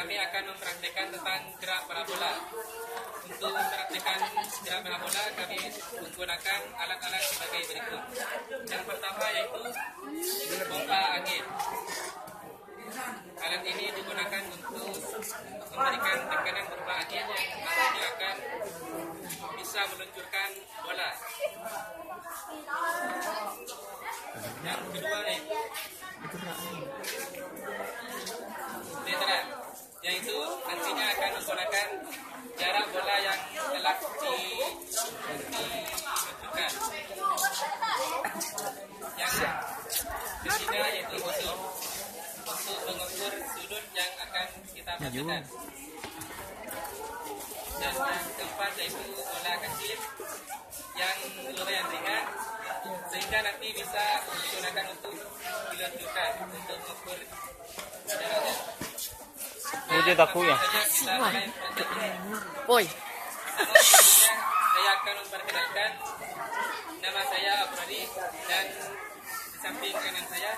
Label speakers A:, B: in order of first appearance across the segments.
A: akan mempraktekkan tentang gerak parabola. Untuk mempraktekkan gerak parabola, kami menggunakan alat-alat sebagai berikut. Yang pertama yaitu pompa angin. Alat ini digunakan untuk memberikan tekanan berupa angin yang nantinya akan bisa meluncurkan bola. Yang kedua yaitu Veteran, yaitu nantinya akan menggunakan jarak bola yang telah di, diluncurkan. Yang ketiga yaitu untuk untuk mengukur sudut yang akan kita masukkan. Dan yang keempat yaitu bola kecil yang lumayan ringan sehingga nanti bisa digunakan untuk diluncurkan untuk mengukur jaraknya.
B: Ini aku ya. Woi.
A: Saya akan memperkenalkan nama saya Abradi dan samping kanan saya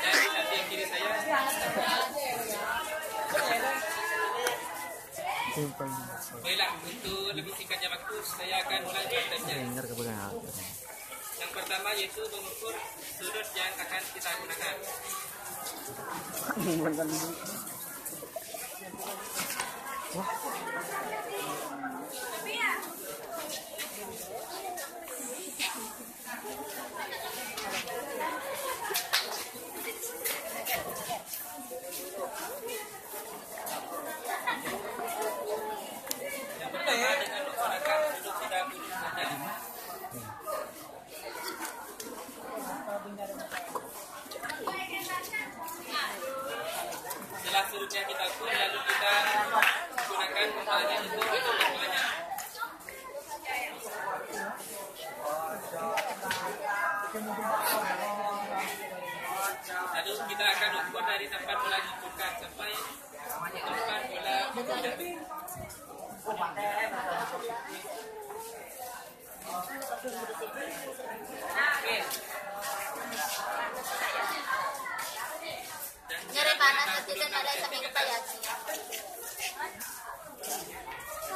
A: dan di samping kiri saya Baiklah, untuk lebih singkatnya waktu saya akan mulai
B: belakang.
A: Yang pertama yaitu mengukur sudut yang akan kita gunakan. Yang pertama dengan menggunakan sudut 30 saja. Sudutnya kita ukur, lalu kita gunakan pompanya untuk untuk bolanya. Lalu kita akan ukur dari tempat bola diukurkan sampai tempat bola jatuh.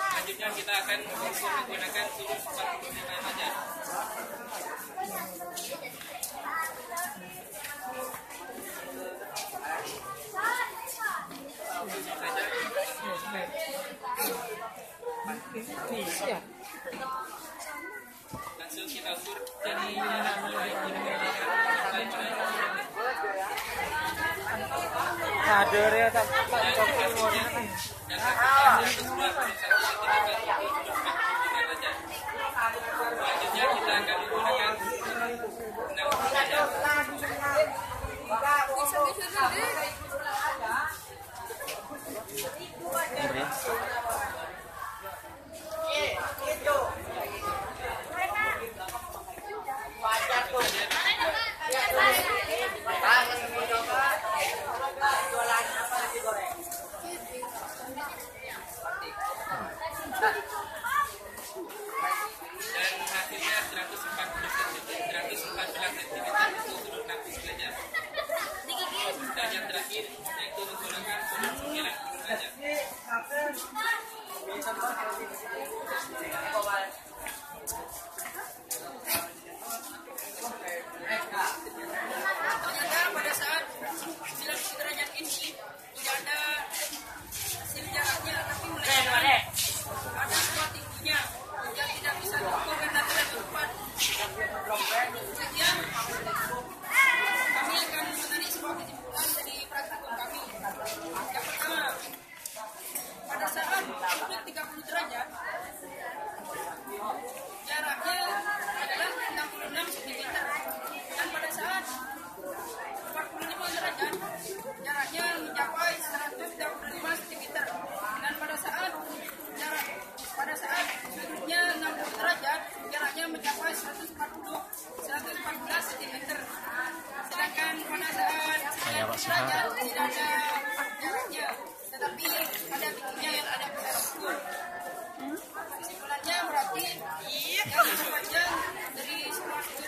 A: Selanjutnya kita akan menggunakan sudut 45 saja. Langsung kita ukur dari
B: ngadur ya
A: dan hasilnya 140 cm 114 cm sudut 60 derajat dan yang terakhir